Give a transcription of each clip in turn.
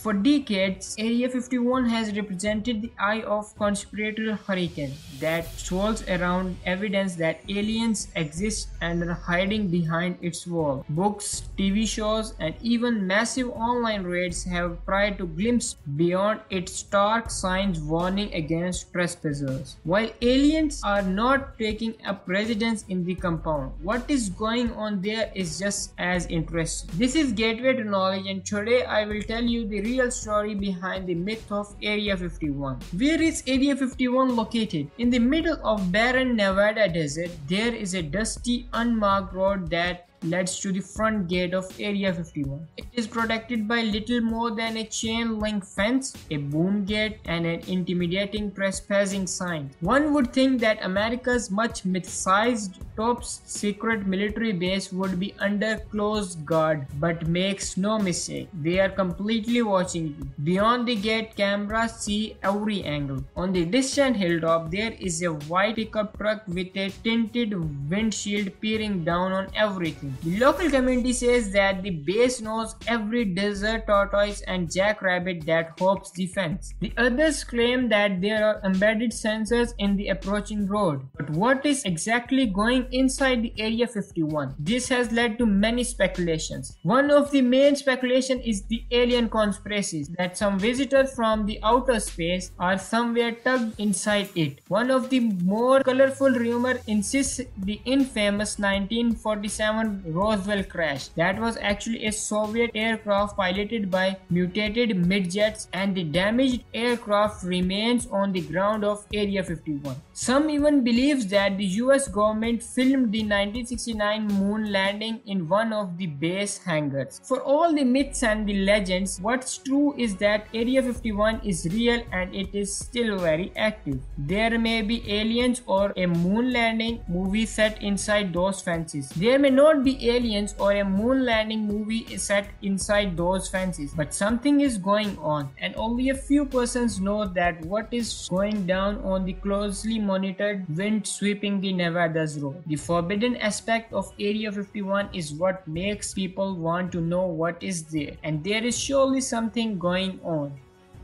For decades, Area 51 has represented the eye of conspiratorial hurricane that swirls around evidence that aliens exist and are hiding behind its wall. Books, TV shows, and even massive online raids have tried to glimpse beyond its stark signs warning against trespassers. While aliens are not taking up residence in the compound, what is going on there is just as interesting. This is Gateway to Knowledge, and today I will tell you the real story behind the myth of Area 51. Where is Area 51 located? In the middle of barren Nevada desert, there is a dusty, unmarked road that leads to the front gate of Area 51. It is protected by little more than a chain link fence, a boom gate, and an intimidating trespassing sign. One would think that America's much mythicized top secret military base would be under close guard, but makes no mistake. They are completely watching you. Beyond the gate, cameras see every angle. On the distant hilltop, there is a white pickup truck with a tinted windshield peering down on everything. The local community says that the base knows every desert tortoise and jackrabbit that hops the fence. The others claim that there are embedded sensors in the approaching road. But what is exactly going inside the Area 51? This has led to many speculations. One of the main speculation is the alien conspiracies that some visitors from the outer space are somewhere tucked inside it. One of the more colorful rumor insists the infamous 1947 Roswell crash. That was actually a Soviet aircraft piloted by mutated midgets and the damaged aircraft remains on the ground of Area 51. Some even believes that the US government filmed the 1969 moon landing in one of the base hangars. For all the myths and the legends, what's true is that Area 51 is real and it is still very active. There may be aliens or a moon landing movie set inside those fences. There may not be be aliens or a moon landing movie is set inside those fences, but something is going on, and only a few persons know that what is going down on the closely monitored wind sweeping the Nevada's road. The forbidden aspect of Area 51 is what makes people want to know what is there, and there is surely something going on.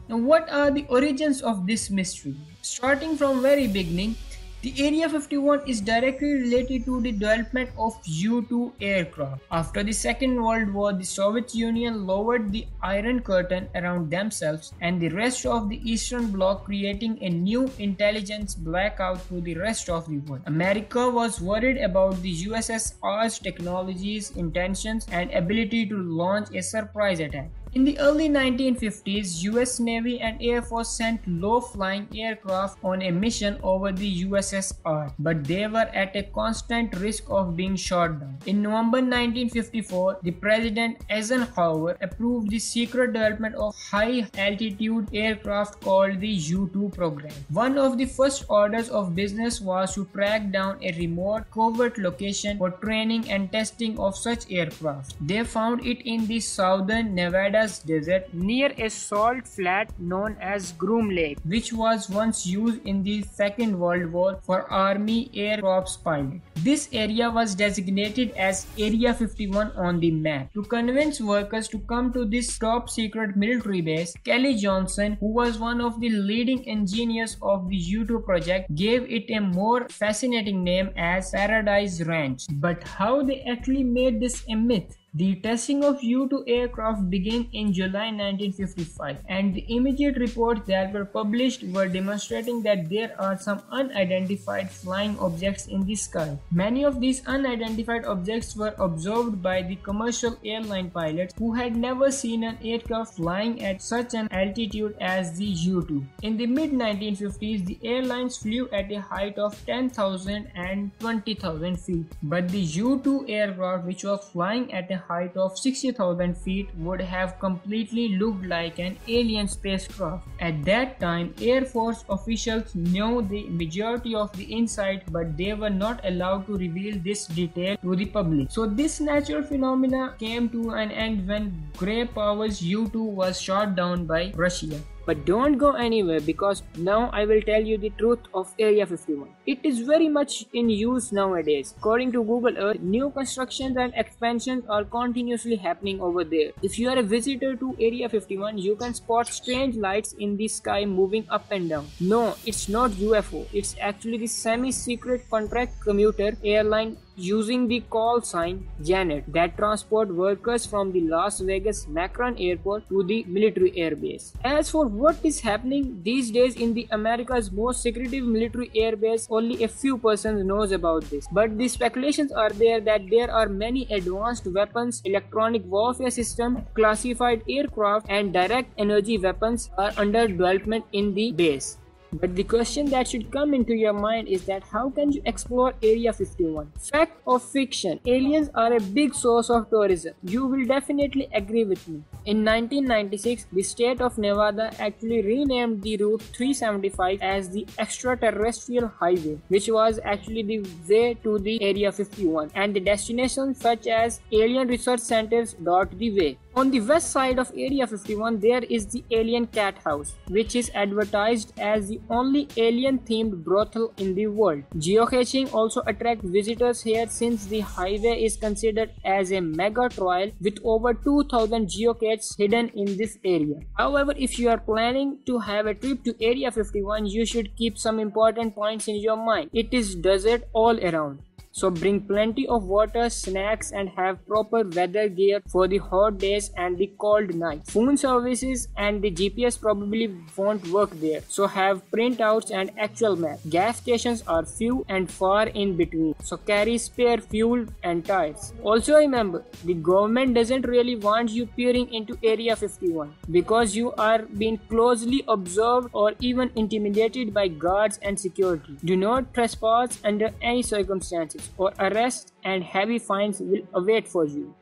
Now, what are the origins of this mystery? Starting from very beginning, the Area 51 is directly related to the development of U-2 aircraft. After the Second World War, the Soviet Union lowered the Iron Curtain around themselves and the rest of the Eastern Bloc creating a new intelligence blackout to the rest of the world. America was worried about the USSR's technologies, intentions and ability to launch a surprise attack. In the early 1950s, US Navy and Air Force sent low-flying aircraft on a mission over the USSR, but they were at a constant risk of being shot down. In November 1954, the President Eisenhower approved the secret development of high-altitude aircraft called the U-2 program. One of the first orders of business was to track down a remote covert location for training and testing of such aircraft. They found it in the southern Nevada desert near a salt flat known as Groom Lake, which was once used in the Second World War for Army Air Corps pilots. This area was designated as Area 51 on the map. To convince workers to come to this top secret military base, Kelly Johnson, who was one of the leading engineers of the U2 project, gave it a more fascinating name as Paradise Ranch. But how they actually made this a myth? The testing of U-2 aircraft began in July 1955 and the immediate reports that were published were demonstrating that there are some unidentified flying objects in the sky. Many of these unidentified objects were observed by the commercial airline pilots who had never seen an aircraft flying at such an altitude as the U-2. In the mid-1950s, the airlines flew at a height of 10,000 and 20,000 feet, but the U-2 aircraft which was flying at a height of 60,000 feet would have completely looked like an alien spacecraft. At that time, Air Force officials knew the majority of the inside but they were not allowed to reveal this detail to the public. So this natural phenomena came to an end when Gary Powers' U-2 was shot down by Russia. But don't go anywhere because now I will tell you the truth of Area 51. It is very much in use nowadays. According to Google Earth, new constructions and expansions are continuously happening over there. If you are a visitor to Area 51, you can spot strange lights in the sky moving up and down. No, it's not UFO. It's actually the semi-secret contract commuter airline using the call sign Janet that transport workers from the Las Vegas McCarran airport to the military airbase. As for what is happening these days in the America's most secretive military airbase, only a few persons knows about this. But the speculations are there that there are many advanced weapons, electronic warfare system, classified aircraft and direct energy weapons are under development in the base. But the question that should come into your mind is that how can you explore Area 51? Fact or fiction? Aliens are a big source of tourism. You will definitely agree with me. In 1996, the state of Nevada actually renamed the Route 375 as the Extraterrestrial Highway, which was actually the way to the Area 51, and the destinations such as alien research centers dot the way. On the west side of Area 51, there is the Alien Cat House, which is advertised as the only alien-themed brothel in the world. Geocaching also attracts visitors here since the highway is considered as a mega trail with over 2000 geocaches hidden in this area. However, if you are planning to have a trip to Area 51, you should keep some important points in your mind. It is desert all around. So bring plenty of water, snacks and have proper weather gear for the hot days and the cold nights. Phone services and the GPS probably won't work there. So have printouts and actual map. Gas stations are few and far in between. So carry spare fuel and tires. Also remember, the government doesn't really want you peering into Area 51 because you are being closely observed or even intimidated by guards and security. Do not trespass under any circumstances or arrest and heavy fines will await for you.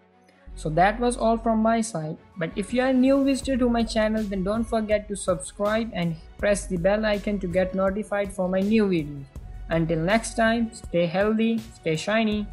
So that was all from my side. But if you are a new visitor to my channel then don't forget to subscribe and press the bell icon to get notified for my new videos. Until next time, stay healthy, stay shiny.